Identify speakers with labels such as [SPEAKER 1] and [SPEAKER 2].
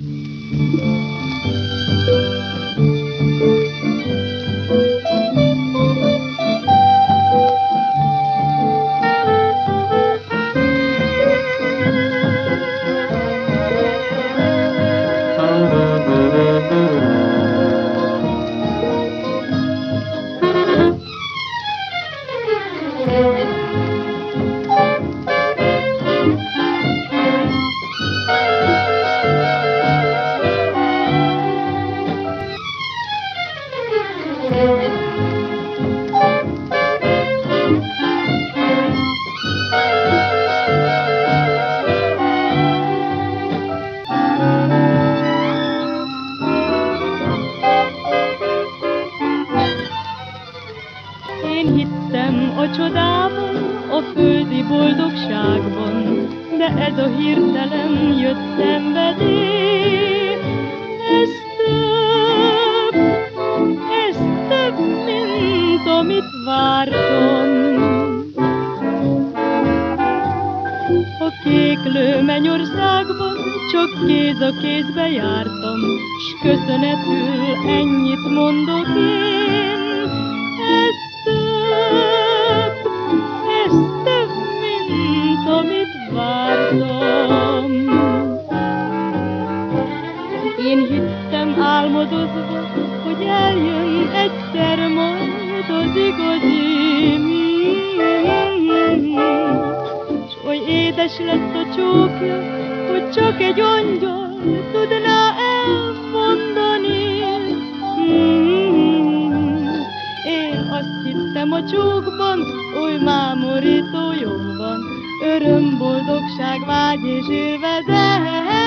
[SPEAKER 1] Én a csodában, a földi boldogságban, de ez a hirtelen jött szenvedély. Ez több, ez több, mint amit vártam. A kéklő mennyországban csak kéz a kézbe jártam, s köszönetül ennyit mondok én. Több, mint amit vártam. Én hittem álmodozva, hogy eljön egyszer majd az igazi. Oly édes lett a csókja, hogy csak egy angyal tudná elmondani. Azt hittem a csókban, oly mámorító jóban, öröm, boldogság, vágy és élvezet.